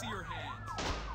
see your hands.